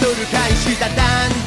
トル開始だだ